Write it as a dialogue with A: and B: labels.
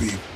A: be